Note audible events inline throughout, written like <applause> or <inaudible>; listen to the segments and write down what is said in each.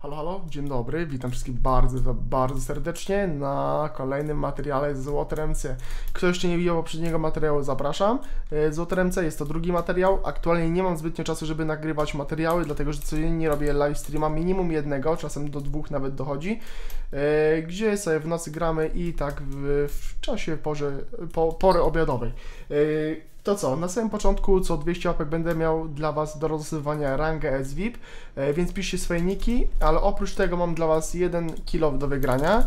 Halo, halo, dzień dobry, witam wszystkich bardzo, bardzo serdecznie na kolejnym materiale z Złote MC. Kto jeszcze nie widział poprzedniego materiału, zapraszam. E, Złote MC jest to drugi materiał. Aktualnie nie mam zbytnio czasu, żeby nagrywać materiały, dlatego że codziennie robię live streama minimum jednego, czasem do dwóch nawet dochodzi, e, gdzie sobie w nocy gramy i tak w, w czasie porze, po, pory obiadowej. To co, na samym początku co 200 łapek będę miał dla Was do rozsyłania rangę SVIP, e, więc piszcie swoje niki, ale oprócz tego mam dla Was jeden kilo do wygrania,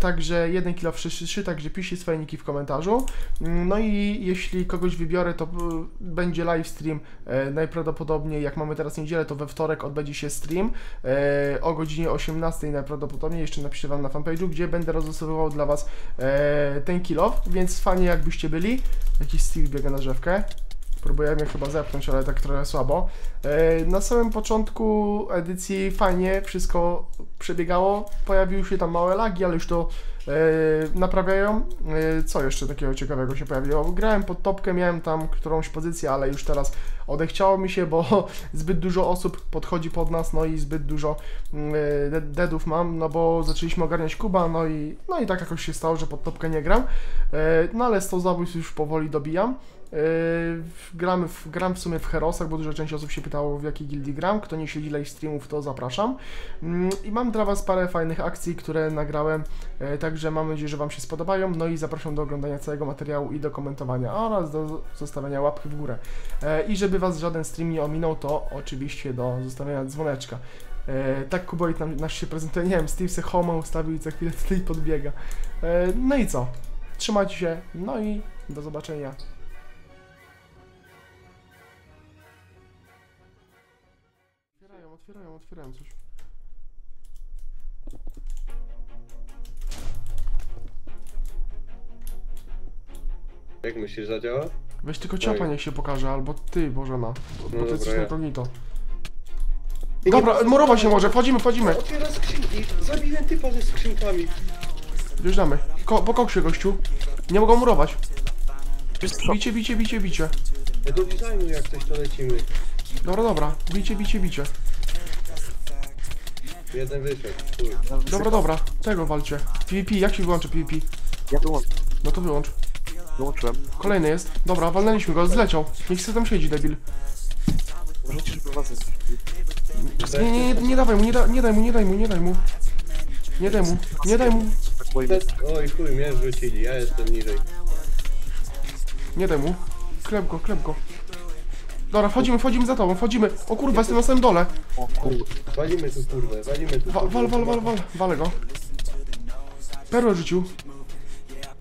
także jeden kilo wszyscy, także piszcie swoje niki w komentarzu. Mm, No i jeśli kogoś wybiorę, to e, będzie live stream, e, najprawdopodobniej jak mamy teraz niedzielę, to we wtorek odbędzie się stream e, o godzinie 18 najprawdopodobniej, jeszcze napiszę Wam na fanpage'u, gdzie będę rozlosowywał dla Was e, ten kilo, więc fajnie jakbyście byli. Jakiś Steve biega na drzewkę. Próbuję mnie chyba zepchnąć, ale tak trochę słabo. E, Na samym początku edycji fajnie wszystko przebiegało. Pojawiły się tam małe lagi, ale już to e, naprawiają. E, Co jeszcze takiego ciekawego się pojawiło? Grałem pod topkę, miałem tam którąś pozycję, ale już teraz odechciało mi się, bo <laughs> zbyt dużo osób podchodzi pod nas, no i zbyt dużo mm, de- deadów mam, no bo zaczęliśmy ogarniać Kuba, no i, no i tak jakoś się stało, że pod topkę nie gram. No ale 100 zabójstw już powoli dobijam. Yy, gramy w, gram w sumie w Herosach, bo duża część osób się pytało w jakiej gildii gram. Kto nie śledzi live streamów, to zapraszam. Mm, I mam dla Was parę fajnych akcji, które nagrałem, e, także mam nadzieję, że Wam się spodobają. No i zapraszam do oglądania całego materiału i do komentowania oraz do zostawiania łapki w górę. E, I żeby Was żaden stream nie ominął, to oczywiście do zostawiania dzwoneczka. E, tak Kuboid nam, nasz się prezentuje, nie wiem, Steve se homo ustawił i za chwilę <laughs> tutaj podbiega. E, no i co? Trzymajcie się, no i do zobaczenia. Otwierają, otwierają, otwierają coś. Jak myślisz, zadziała? Weź tylko ciapa niech się pokaże, albo ty, Bożena, bo, bo No ty jesteś dobra, ja. inkognito. Dobra, murować się może, wchodzimy, wchodzimy. Otwiera skrzynki! Zabiłem typa ze skrzynkami! Wjeżdżamy. Ko po koksie, gościu. Nie mogą murować. Bicie, bicie, bicie, bicie. Do designu jak coś to lecimy. Dobra, dobra. Bicie, bicie, bicie. Jeden wyszedł, chuj. Dobra, dobra. Tego walcie. PvP, jak się wyłączy PvP? Ja wyłącz, No to wyłącz. wyłączyłem. Kolejny jest. Dobra, walnęliśmy go, zleciał. Niech se tam siedzi, debil. Żeby was Nie, nie, nie, nie dawaj mu, nie, da, nie daj mu, nie daj mu, nie daj mu. Nie daj mu, nie daj mu. Oj chuj, mnie zrzucili, ja jestem niżej. nie daj mu. Klep go, klep go. Dobra, wchodzimy, wchodzimy za tobą, wchodzimy. O kurwa, jestem na samym dole. O kurde. Walimy tu kurwę, walimy tu Wa kurwę. wal, wal, wal, wal, walę go. Perłę rzucił.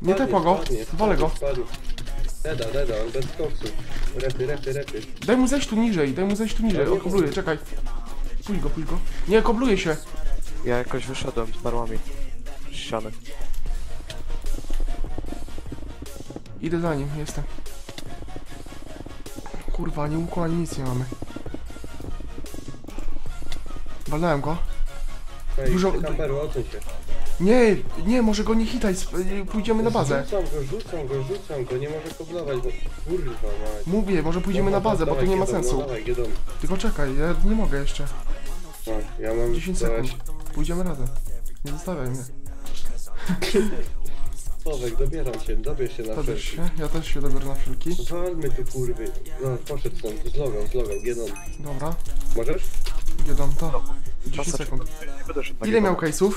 Nie tepła go, walę go. Deda, deda, on bez koksu. Repy, repy, repy. Daj mu zejść tu niżej, daj mu zejść tu niżej. No O, kobluje, czekaj. Pójdź go, pójdź go. Nie, kobluje się. Ja jakoś wyszedłem z barłami. Z ściany. Idę za nim, jestem. Kurwa, ani łuku, ani nic nie mamy. Walnąłem go. Ej, Dużo- odsuń się. Nie, nie, może go nie hitaj, sp- pójdziemy na bazę. Rzucam go, rzucam go, rzucam go, nie może koblować, bo kurwa mać. Mówię, może pójdziemy na bazę, bo to Dawaj, nie ma Giedon, sensu. No dawaj, Giedon. Tylko czekaj, ja nie mogę jeszcze. No, ja mam 10 dałaś- sekund. Pójdziemy razem. Nie zostawiaj mnie. <laughs> Słowek, dobieram się, dobierz się na Też wszelki. się, ja też się dobiorę na wszelki. Walmy tu kurwy. No, poszedł stąd, z logą, z logą, Giedon. Dobra, Możesz? jeden, to. 10 Czasem- sekund. Ile miał case'ów?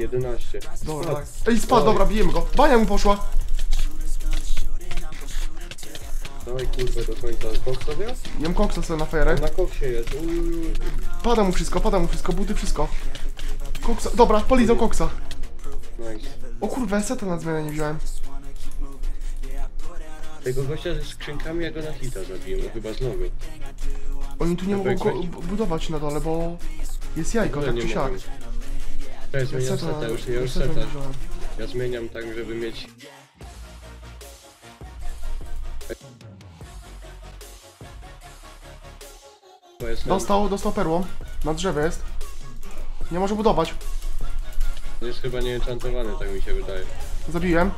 11. Dobra, tak. Ej, spadł, dobra, bijemy go. Bania mu poszła. Dawaj kurwę do końca. Koksowie? Jem koksa sobie na ferę. Na koksie jest. Uuu. Pada mu wszystko, pada mu wszystko, buty, wszystko. Koksa, dobra, polizał koksa. Nice. O kurwa, seta na zmianę nie wziąłem. Tego gościa ze skrzynkami ja go na hita zabiłem, no chyba z nogą. Oni tu nie mogą go bu- budować na dole, bo jest jajko, Ale tak czy siak. mogę. Ja Ja zmieniam seta, seta, już nie, już seta seta. nie wziąłem. Ja zmieniam tak, żeby mieć... To jest Dostał, dostał perłą. Na drzewie jest. Nie może budować. Jest chyba nieenchantowany, tak mi się wydaje. Zabiłem.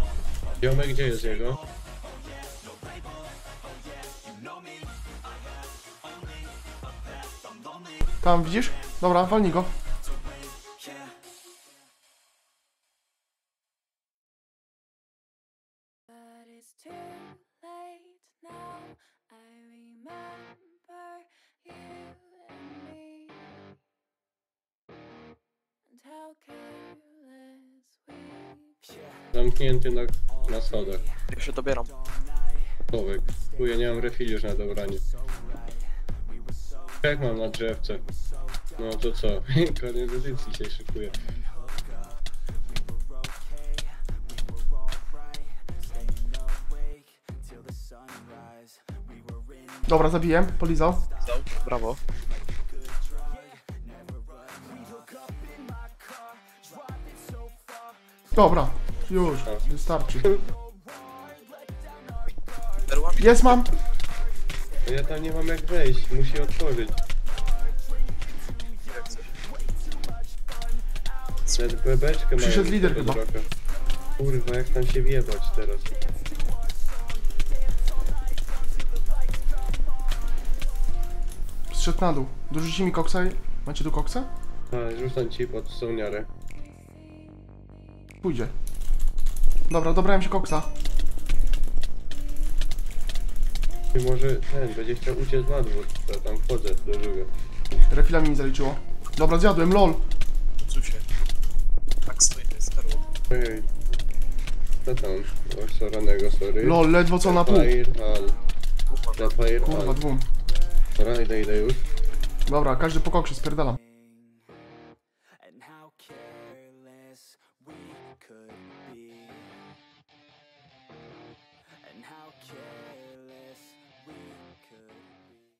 Ziomek, gdzie jest jego? Tam, widzisz? Dobra, walnij go. Zamknięty na, na schodach. Ja się dobieram. Człowiek. Chuję, nie mam refili już na dobranie. Jak mam na drzewce? No to co? <laughs> Koniec edycji się szykuje. Dobra, zabiję, polizał. Brawo. Dobra, już, wystarczy. Jest, mam! No ja tam nie mam jak wejść, musi otworzyć. Nawet bebeczkę mają Przyszedł lider chyba. Kurwa, jak tam się wjebać teraz? Zszedł na dół. Dorzuci mi koksa. i- Macie tu koksa? A, rzucam ci pod sołniarę. Pójdzie. Dobra, dobrałem się koksa. I może ten będzie chciał uciec na dwór, to ja tam wchodzę do żółwia. Refila mi nie zaliczyło. Dobra, zjadłem, lol. Co się? Tak stoi, to jest perło. Ej. Co tam? O, soranego, sorry. Lol, ledwo co na pół. Firehall. Kurwa. Kurwa, dwóm. Dobra, idę, idę już. Dobra, każdy po koksie, spierdalam.